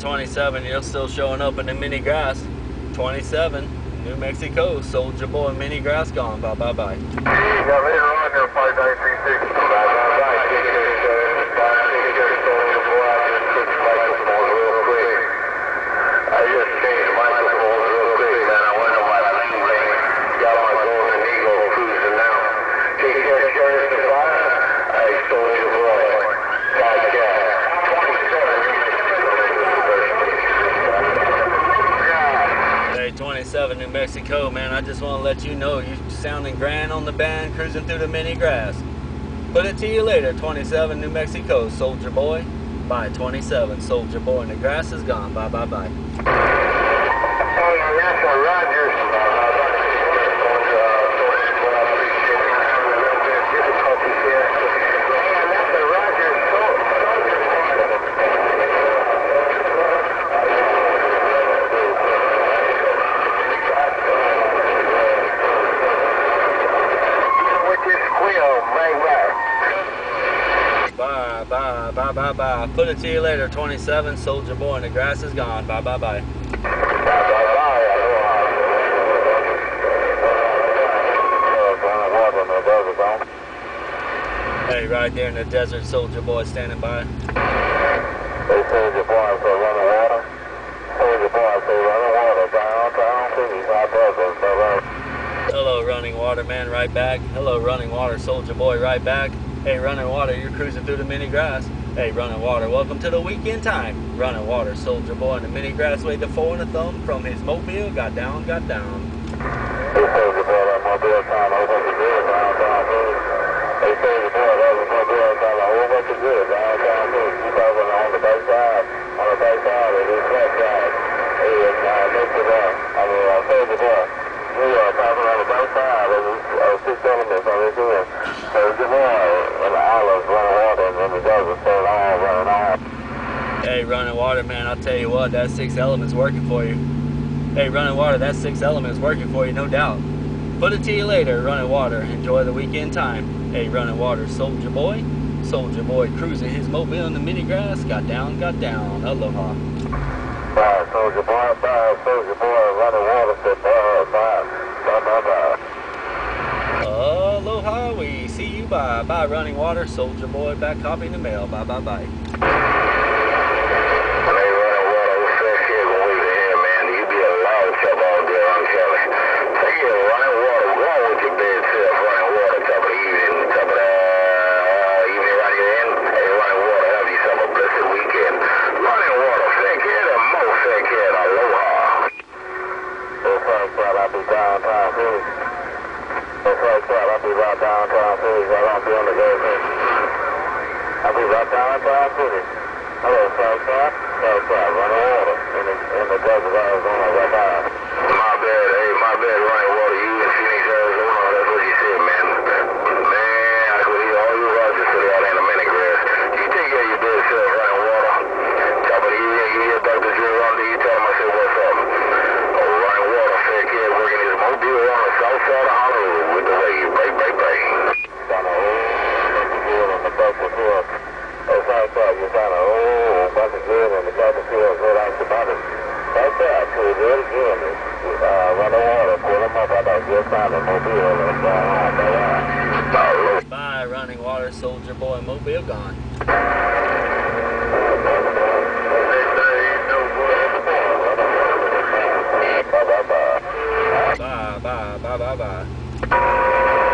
27, you're still showing up in the mini grass. 27, New Mexico, Soldier Boy, mini grass gone. Bye bye bye. Yeah, later on, there, 5936. Bye, bye, bye. Take care, sir. Bye, take care, Soldier Boy. I just switched microphones real quick. I just changed microphones real quick, man. I went on my lane lane. Got my Golden Eagle cruising now. Take care, Sheriff Savannah. Hey, Soldier Boy. Podcast. 27. Hey, 27, New Mexico, man. I just want to let you know you're sounding grand on the band, cruising through the mini grass. Put it to you later, 27, New Mexico, Soldier Boy. Bye, 27, Soldier Boy, and the grass is gone. Bye bye bye. Hey, Rachel Rogers. Bye bye bye bye. Put it to you later, 27, Soldier Boy, and the grass is gone. Bye bye bye. Hey, right there in the desert, Soldier Boy standing by. They told your boy for running water. Told your boy for running water. Downtown city, South Desert. Hello, Running Water Man, right back. Hello, Running Water, Soldier Boy, right back. Hey, Running Water, you're cruising through the mini grass. Hey, Running Water, welcome to the weekend time. Running Water, Soldier Boy, in the mini grass waved the four and a thumb from his mobile. Got down, got down. They told your boy that good. They told your boy that. You on the side, on the side. Hey, and uh, I told your boy. We are passing on the side six elements on this end. So your boy in the olives running water and in the desert staying on, running on. Hey, Running Water Man, I'll tell you what, that six elements working for you. Hey, Running Water, that six elements working for you, no doubt. Put it to you later, Running Water. Enjoy the weekend time. Hey, Running Water, Soldier Boy. Soldier Boy cruising his mobile in the mini grass. Got down, got down. Aloha. Bye, soldier boy, bye, soldier boy, running water, said bye, bye, bye, bye, bye. Aloha, we see you. Bye. Bye, Running Water. Soldier Boy back copying the mail. Bye, bye, bye. When they running water, we fresh here when we here, man. You be a loud chop all day, I'm telling you. Say you running water, go on with your bed self, running water, top of the evening, top of the uh, evening right here in. Hey, running water, have yourself a blessed weekend. Running water, thank you, and more thank you, and aloha. It's like that, I'll be downtown city. Like that, I'll be right downtown city, I won't be on the go I'll be right downtown city. Hello, Southside. Southside, running water in the, in the desert of Arizona right now. My bad, hey, my bad, running water. You in Phoenix, Arizona. That's what you said, man. Man, I could hear all you Rogers say out in a minute, grass. You take care of your dead self, running water. Top of the year, you hear Dr. Drew Ronda, you tell him I said, what's up? Oh, running water, fair care, working his mobile on the south side of Honolulu with the wave. Break, break, break. Down the whole bunch of good on the back of the Oh, Southside, you found a whole bunch of good on the back of the right out the bottom. Southside, so do it again. Uh, run the water, pull them up. I thought you found a mobile and down, down, down. Bye, Running Water. Soldier Boy mobile gone. Bye, bye, bye. Bye, bye.